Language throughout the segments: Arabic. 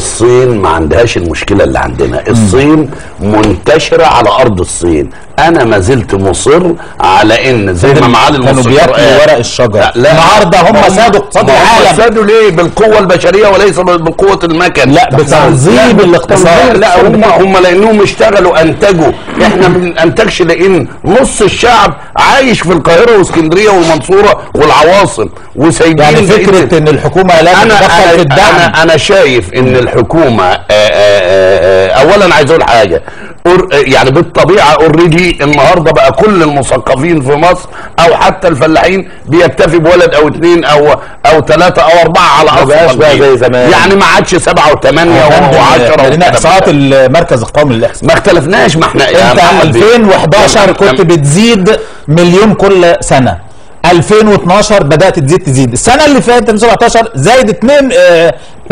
الصين ما عندهاش المشكلة اللي عندنا. الصين منتشرة على أرض الصين. أنا ما زلت مصر على إن زي ما معالي كانوا بياكلوا قال. ورق الشجر. النهارده هم سادوا اقتصاد العالم. سادوا ليه؟ بالقوة البشرية وليس بقوة المكن. لا بتنظيم الاقتصاد. لا هم هم لأنهم اشتغلوا أنتجوا. إحنا ما بننتجش لأن نص الشعب عايش في القاهرة واسكندرية والمنصورة والعواصم وسايبين يعني فكرة إن الحكومة لا أنا تتدخل في أنا الدعم. أنا, أنا شايف إن الحكومة آآ آآ اولا عايز أقول حاجة يعني بالطبيعة already النهارده بقى كل المثقفين في مصر أو حتى الفلاحين بيكتفي بولد أو اثنين أو أو ثلاثة أو أربعة على بقاش بقى. زي زمان. يعني ما عادش سبعة وثمانية وعشرة لأن احصاءات المركز القومي للاحصاء ما اختلفناش، ما إحنا أنت محمد بيه. 2011 كنت بتزيد مليون كل سنة 2012 بدأت تزيد تزيد السنة اللي فاتت 2017 زايد 2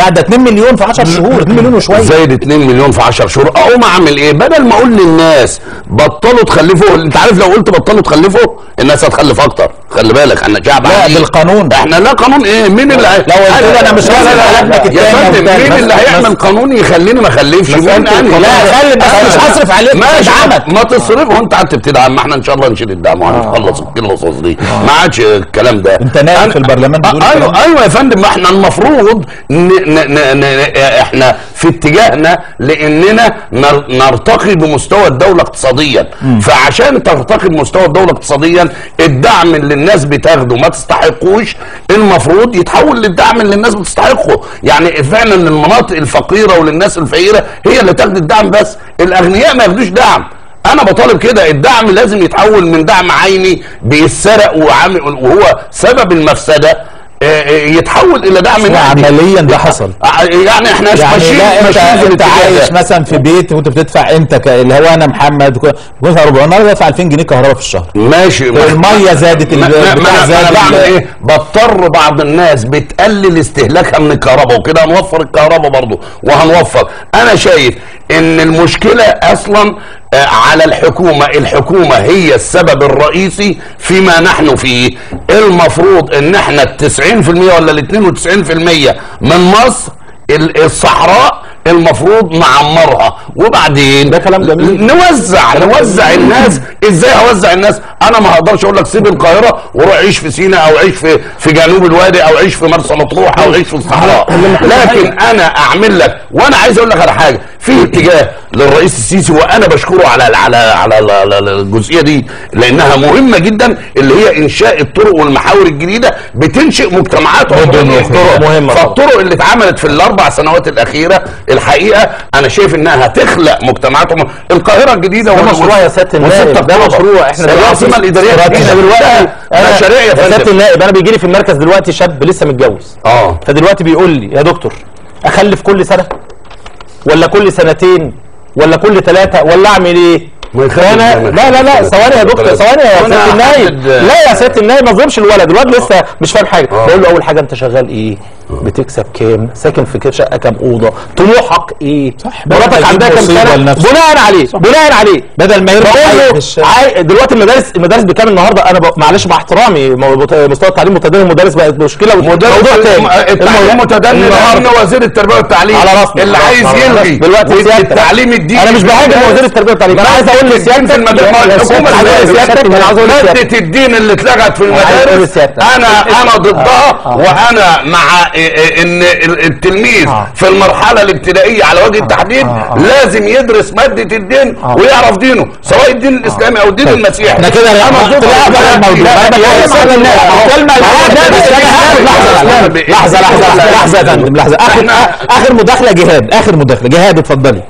آه بعد 2 مليون في 10 شهور 2 مليون وشوية. زايد 2 مليون في 10 شهور. اقوم اعمل إيه؟ بدل ما أقول للناس بطلوا تخلفوا انت عارف لو قلت بطلوا تخلفوا الناس هتخلف أكتر. خلي بالك إحنا شعب لا. بالقانون. إحنا لا قانون. إيه؟ مين اللي هي... لو أنا مش لا لا لا, لا, ابنك يا فندم. مين اللي هيعمل قانون يخليني ما أخلفش؟ مين؟ القانون. لا، خلي بس مش هصرف عليك، ماشي. بدعمك. ما تصرف وانت قعدت بتدعم ما إحنا ان شاء الله نشيل الدعم وهنخلص القصص دي. ما عادش الكلام ده. انت نائب في البرلمان آه، أيوه ده. أيوه يا فندم. ما إحنا المفروض ن ن إحنا في اتجاهنا لاننا نر نرتقي بمستوى الدولة اقتصاديا. فعشان ترتقي بمستوى الدولة اقتصاديا الدعم اللي الناس بتاخده ما تستحقوش. المفروض يتحول للدعم اللي الناس بتستحقه. يعني فعلا المناطق الفقيرة وللناس الفقيرة هي اللي تاخد الدعم بس. الأغنياء ما ياخدوش دعم. أنا بطالب كده. الدعم لازم يتحول من دعم عيني بيتسرق وعامل وهو سبب المفسدة. يتحول إلى دعم نقدي عمليا ده حصل. يعني إحنا يعني ماشيين لا انت أنت عايش. مثلا في بيت وأنت بتدفع أنت اللي هو أنا محمد كنت 400 النهارده بدفع 2000 جنيه كهرباء في الشهر. ماشي ما- المية زادت ما, ال- ما, بتاع ما, زاد أنا بعمل إيه؟ بضطر بعض الناس بتقلل استهلاكها من الكهرباء وكده هنوفر الكهرباء برضه وهنوفر. أنا شايف إن المشكلة أصلا آه، على الحكومة. الحكومة هي السبب الرئيسي فيما نحن فيه. المفروض إن إحنا ال 90% ولا ال 92% من مصر ال- الصحراء المفروض نعمرها وبعدين ده كلام جميل. نوزع نوزع الناس. إزاي اوزع الناس؟ أنا ما هقدرش أقول لك سيب القاهرة وروح عيش في سيناء أو عيش في في جنوب الوادي أو عيش في مرسى مطروح أو عيش في الصحراء. لكن أنا أعمل لك وأنا عايز أقول لك على حاجة. في اتجاه للرئيس السيسي وأنا بشكره على على على على- الجزئية دي لأنها مهمة جدا اللي هي إنشاء الطرق والمحاور الجديدة بتنشئ مجتمعات. مهمة طبعا. فالطرق اللي اتعملت في الأربع سنوات الأخيرة الحقيقة أنا شايف إنها هتخلق مجتمعات. القاهرة الجديدة مشروع يا سيادة النائب ده. مشروع إحنا العاصمة الإدارية إحنا الجديدة. دلوقتي مشاريع يا يا سيادة النائب أنا بيجي لي في المركز دلوقتي شاب لسه متجوز آه فدلوقتي بيقول لي يا دكتور أخلف كل سنة ولا كل سنتين ولا كل ثلاثة ولا أعمل إيه؟ ما لا لا لا. ثواني يا دكتور ثواني يا النائب هحدد- لا يا سياده النائب ما أظلمش الولد الولد لسه مش فاهم حاجة. بقول له أول حاجة أنت شغال إيه؟ بتكسب كام؟ ساكن في شقة كام؟ أوضة. طموحك إيه؟ صح، مراتك عندها كام سنة. بناء عليه بناء عليه. بدل ما يرمي دلوقتي المدارس المدارس بكام النهارده؟ أنا ب... معلش مع احترامي مستوى التعليم المتدين المدرس بقت مشكلة مدرس موضوع تاني التعليم الموضوع- متدني النهارده. وزير التربية والتعليم. على راسنا اللي عايز يلغي. دلوقتي التعليم الديني أنا مش بهاجم وزير التربية والتعليم. أنا عايز أقول لسيادتك. المدارس الحكومة مادة الدين اللي اتلغت في المدارس. أنا أنا ضدها وأنا مع ان ال- التلميذ آه. في المرحله الابتدائيه على وجه التحديد لازم يدرس ماده الدين ويعرف دينه سواء الدين الاسلامي أو الدين المسيحي إحنا كده أنا الكلمة لحظه لحظه لحظه لحظه لحظه لحظه اخر اخر مداخله جهاد اخر مداخله جهاد اتفضلي